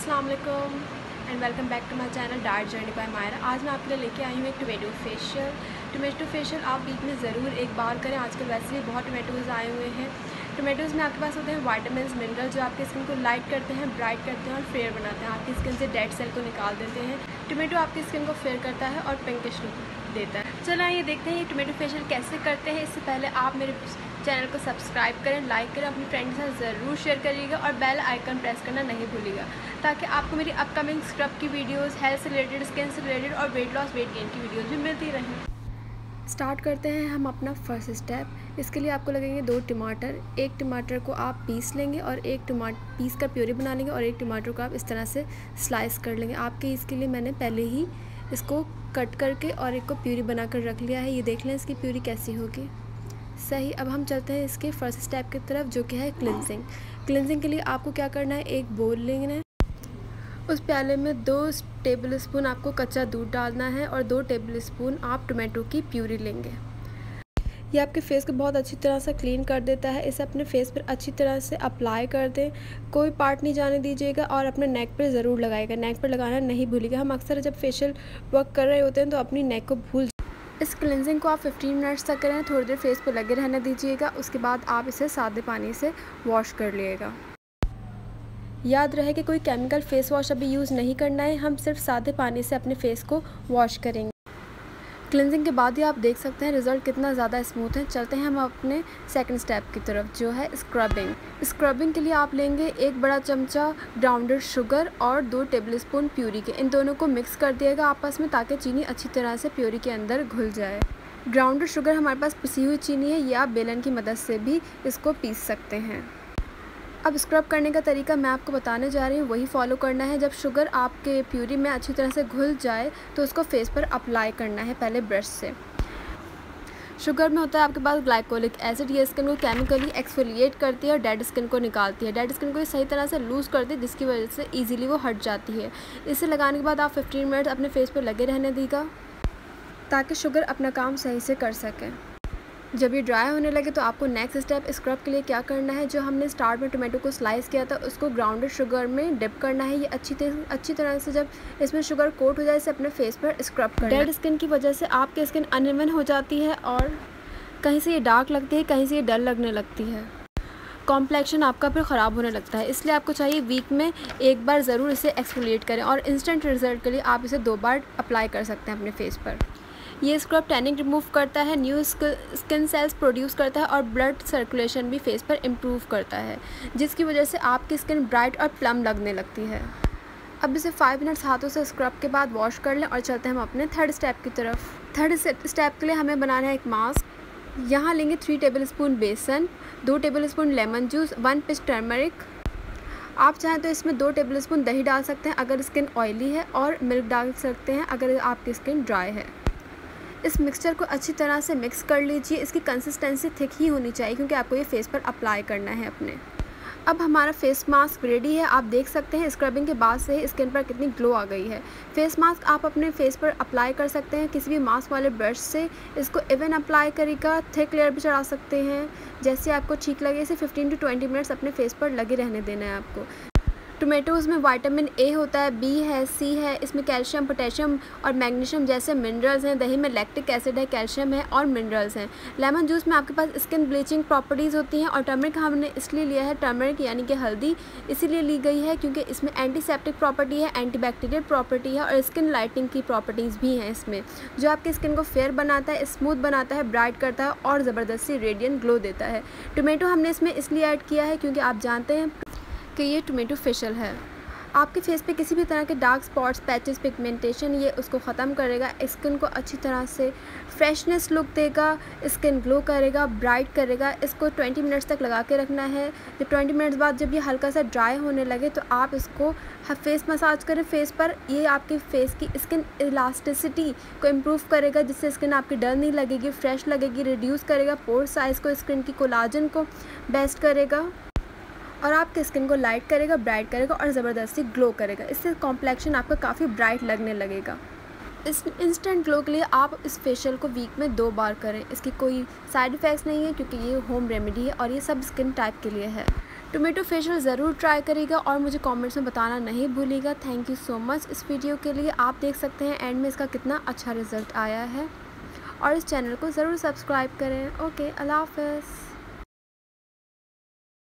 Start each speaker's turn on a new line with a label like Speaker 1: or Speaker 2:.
Speaker 1: अस्सलाम वालेकुम and welcome back to my channel dark journey by Myra आज मैं आपके लिए लेके आई हूँ एक टोमेटो फेशियल टोमेटो फेशियल आप वीक में ज़रूर एक बार करें। आजकल वैसे भी बहुत टोमेटोज़ आए हुए हैं। टोमेटोज़ में आपके पास होते हैं वाइटामिन मिनरल जो आपकी स्किन को लाइट करते हैं ब्राइट करते हैं और फेयर बनाते हैं। आपकी स्किन से डेड सेल को निकाल देते हैं। टोमेटो आपकी स्किन को फेयर करता है और पिंकिश लुक देता है। चलो आइए देखते हैं ये टोमेटो फेशियल कैसे करते हैं। इससे पहले आप मेरे चैनल को सब्सक्राइब करें लाइक करें, अपनी फ्रेंड के साथ ज़रूर शेयर करिएगा और बेल आइकन प्रेस करना नहीं भूलिएगा ताकि आपको मेरी अपकमिंग स्क्रब की वीडियोस हेल्थ से रिलेटेड स्किन से रिलेटेड और वेट लॉस वेट गेन की वीडियोस भी मिलती रहें। स्टार्ट करते हैं हम अपना फ़र्स्ट स्टेप इसके लिए आपको लगेंगे दो टमाटर। एक टमाटर को आप पीस लेंगे और एक टमाटर पीस कर प्योरी बना लेंगे और एक टमाटर को आप इस तरह से स्लाइस कर लेंगे। आपके इसके लिए मैंने पहले ही इसको कट करके और एक को प्यूरी बना कर रख लिया है। ये देख लें इसकी प्यूरी कैसी होगी। सही, अब हम चलते हैं इसके फ़र्स्ट स्टेप की तरफ़, जो कि है क्लिनजिंग क्लिनजिंग के लिए आपको क्या करना है? एक बोल लेना है। उस प्याले में दो टेबल स्पून आपको कच्चा दूध डालना है और दो टेबल स्पून आप टोमेटो की प्यूरी लेंगे। ये आपके फेस को बहुत अच्छी तरह से क्लीन कर देता है। इसे अपने फेस पर अच्छी तरह से अप्लाई कर दें। कोई पार्ट नहीं जाने दीजिएगा और अपने नेक पर ज़रूर लगाएगा। नेक पर लगाना नहीं भूलिएगा। हम अक्सर जब फेशियल वर्क कर रहे होते हैं तो अपनी नेक को भूल इस क्लिनजिंग को आप 15 मिनट्स तक करें, थोड़ी देर फेस पर लगे रहने दीजिएगा, उसके बाद आप इसे सादे पानी से वॉश कर लिएगा। याद रहे कि कोई केमिकल फेस वॉश अभी यूज़ नहीं करना है, हम सिर्फ़ सादे पानी से अपने फेस को वॉश करेंगे। क्लिनजिंग के बाद ही आप देख सकते हैं रिज़ल्ट कितना ज़्यादा स्मूथ है। चलते हैं हम अपने सेकंड स्टेप की तरफ़, जो है स्क्रबिंग स्क्रबिंग के लिए आप लेंगे एक बड़ा चमचा ग्राउंडेड शुगर और दो टेबल स्पून प्यूरी के। इन दोनों को मिक्स कर दिएगा आपस में ताकि चीनी अच्छी तरह से प्यूरी के अंदर घुल जाए। ग्राउंडेड शुगर हमारे पास पिसी हुई चीनी है, या बेलन की मदद से भी इसको पीस सकते हैं। अब स्क्रब करने का तरीका मैं आपको बताने जा रही हूँ, वही फॉलो करना है। जब शुगर आपके प्यूरी में अच्छी तरह से घुल जाए तो उसको फेस पर अप्लाई करना है पहले ब्रश से। शुगर में होता है आपके पास ग्लाइकोलिक एसिड ये स्किन को केमिकली एक्सफोलिएट करती है और डेड स्किन को निकालती है। डेड स्किन को सही तरह से लूज़ करती है, जिसकी वजह से ईजिली वो हट जाती है। इसे लगाने के बाद आप 15 मिनट अपने फेस पर लगे रहने देगा ताकि शुगर अपना काम सही से कर सकें। जब ये ड्राई होने लगे तो आपको नेक्स्ट स्टेप स्क्रब के लिए क्या करना है? जो हमने स्टार्ट में टोमेटो को स्लाइस किया था उसको ग्राउंडेड शुगर में डिप करना है। ये अच्छी तरह अच्छी तरह से जब इसमें शुगर कोट हो जाए इसे अपने फेस पर स्क्रब करना डेड स्किन की वजह से आपकी स्किन अनइवन हो जाती है और कहीं से ये डार्क लगती है कहीं से ये डल लगने लगती है। कॉम्प्लेक्शन आपका फिर ख़राब होने लगता है इसलिए आपको चाहिए वीक में एक बार ज़रूर इसे एक्सफोलिएट करें और इंस्टेंट रिज़ल्ट के लिए आप इसे दो बार अप्लाई कर सकते हैं अपने फेस पर। ये स्क्रब टैनिंग रिमूव करता है न्यू स्किन सेल्स प्रोड्यूस करता है और ब्लड सर्कुलेशन भी फेस पर इम्प्रूव करता है, जिसकी वजह से आपकी स्किन ब्राइट और प्लम लगने लगती है। अब इसे फाइव मिनट्स हाथों से स्क्रब के बाद वॉश कर लें और चलते हैं हम अपने थर्ड स्टेप की तरफ़। थर्ड स्टेप के लिए हमें बनाना है एक मास्क यहाँ लेंगे थ्री टेबल स्पून बेसन, दो tablespoon lemon juice one pinch turmeric आप चाहें तो इसमें दो टेबल स्पून दही डाल सकते हैं अगर स्किन ऑयली है और मिल्क डाल सकते हैं अगर आपकी स्किन ड्राई है। इस मिक्सचर को अच्छी तरह से मिक्स कर लीजिए। इसकी कंसिस्टेंसी थिक ही होनी चाहिए, क्योंकि आपको ये फेस पर अप्लाई करना है अपने। अब हमारा फेस मास्क रेडी है। आप देख सकते हैं स्क्रबिंग के बाद से ही स्किन पर कितनी ग्लो आ गई है। फेस मास्क आप अपने फेस पर अप्लाई कर सकते हैं। किसी भी मास्क वाले ब्रश से इसको इवन अप्लाई करेगा थिक लेयर भी चढ़ा सकते हैं। जैसे आपको ठीक लगे, इसे 15 टू 20 मिनट्स अपने फेस पर लगे रहने देना है आपको। टोमेटोज़ में विटामिन ए होता है बी है सी है, इसमें कैल्शियम पोटेशियम और मैग्नीशियम जैसे मिनरल्स हैं। दही में लैक्टिक एसिड है कैल्शियम है और मिनरल्स हैं। लेमन जूस में आपके पास स्किन ब्लीचिंग प्रॉपर्टीज़ होती हैं और टर्मरिक हमने इसलिए लिया है टर्मरिक यानी कि हल्दी इसीलिए ली गई है क्योंकि इसमें एंटीसेप्टिक प्रॉपर्टी है एंटीबैक्टीरियल प्रॉपर्टी है और स्किन लाइटिंग की प्रॉपर्टीज़ भी हैं इसमें। जो आपकी स्किन को फेयर बनाता है स्मूथ बनाता है ब्राइट करता है और ज़बरदस्ती रेडियंट ग्लो देता है। टोमेटो हमने इसमें इसलिए ऐड किया है क्योंकि आप जानते हैं कि ये टोमेटो फेशियल है। आपके फेस पे किसी भी तरह के डार्क स्पॉट्स पैचेस पिगमेंटेशन ये उसको ख़त्म करेगा। स्किन को अच्छी तरह से फ्रेशनेस लुक देगा स्किन ग्लो करेगा ब्राइट करेगा। इसको 20 मिनट्स तक लगा के रखना है। जब 20 मिनट्स बाद जब ये हल्का सा ड्राई होने लगे तो आप इसको फेस मसाज करें फेस पर। ये आपके फेस की स्किन इलास्टिसिटी को इम्प्रूव करेगा, जिससे स्किन आपकी डर नहीं लगेगी फ्रेश लगेगी रिड्यूस करेगा। पोर साइज़ को स्किन की कोलाजन को बेस्ट करेगा। और आपके स्किन को लाइट करेगा, ब्राइट करेगा और ज़बरदस्ती ग्लो करेगा। इससे कॉम्प्लेक्शन आपका काफ़ी ब्राइट लगने लगेगा। इस इंस्टेंट ग्लो के लिए आप इस फेशियल को वीक में दो बार करें। इसकी कोई साइड इफ़ेक्ट्स नहीं है क्योंकि ये होम रेमेडी है और ये सब स्किन टाइप के लिए है। टोमेटो फेशियल ज़रूर ट्राई करिएगा और मुझे कमेंट्स में बताना नहीं भूलिएगा थैंक यू सो मच इस वीडियो के लिए। आप देख सकते हैं एंड में इसका कितना अच्छा रिज़ल्ट आया है। और इस चैनल को ज़रूर सब्सक्राइब करें। ओके अल्लाह हाफ़